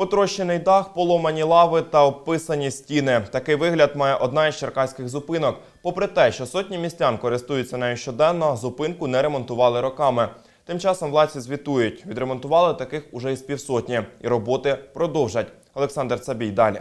Потрощений дах, поломані лави та обписані стіни. Такий вигляд має одна із черкаських зупинок. Попри те, що сотні містян користуються нею щоденно, зупинку не ремонтували роками. Тим часом владці звітують, відремонтували таких уже із півсотні, і роботи продовжать. Олександр Цабій далі.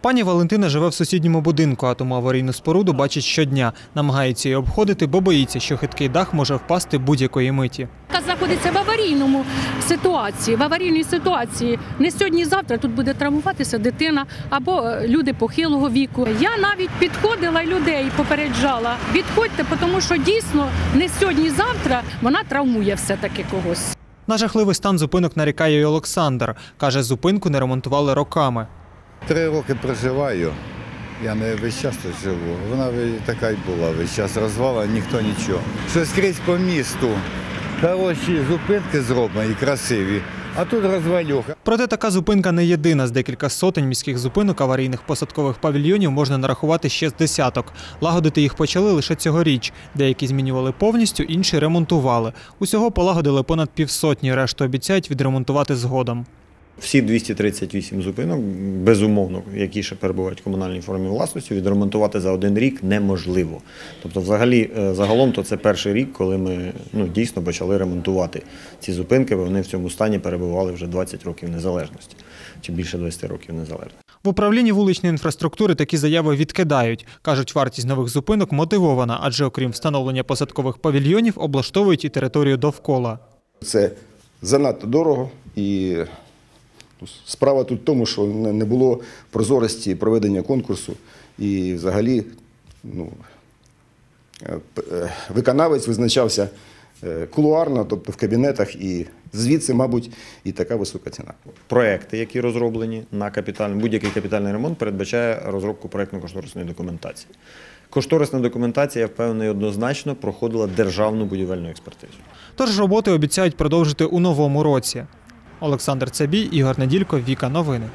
Пані Валентина живе в сусідньому будинку, а тому аварійну споруду бачить щодня. Намагається її обходити, бо боїться, що хиткий дах може впасти будь-якої миті. Знаходиться в аварійному ситуації, в аварійній ситуації. Не сьогодні, завтра тут буде травмуватися дитина або е, люди похилого віку. Я навіть підходила і людей попереджала. Відходьте, тому що дійсно не сьогодні, завтра вона травмує все таки когось. На жахливий стан зупинок нарікає і Олександр. Каже, зупинку не ремонтували роками. Три роки проживаю. Я не весь час тут живу. Вона така й була весь час розвала, ніхто нічого. Що скрізь по місту. Хороші зупинки зроблені, красиві, а тут розвалюха. Проте така зупинка не єдина. З декілька сотень міських зупинок аварійних посадкових павільйонів можна нарахувати ще з десяток. Лагодити їх почали лише цьогоріч. Деякі змінювали повністю, інші ремонтували. Усього полагодили понад півсотні, решту обіцяють відремонтувати згодом. Всі 238 зупинок, безумовно, які ще перебувають в комунальній формі власності, відремонтувати за один рік неможливо. Тобто, взагалі, е, загалом, то це перший рік, коли ми ну, дійсно почали ремонтувати ці зупинки, бо вони в цьому стані перебували вже 20 років незалежності чи більше 20 років незалежності. В управлінні вуличної інфраструктури такі заяви відкидають. Кажуть, вартість нових зупинок мотивована, адже окрім встановлення посадкових павільйонів, облаштовують і територію довкола. Це занадто дорого і справа тут в тому, що не було прозорості проведення конкурсу і взагалі ну, е, е, виконавець визначався е, кулуарно, тобто в кабінетах, і звідси, мабуть, і така висока ціна. Проекти, які розроблені на капітальний, будь-який капітальний ремонт, передбачає розробку проектно-кошторисної документації. Кошторисна документація, я впевнений, однозначно проходила державну будівельну експертизу. Тож роботи обіцяють продовжити у новому році. Олександр Цабій, Ігор Неділько, Віка Новини.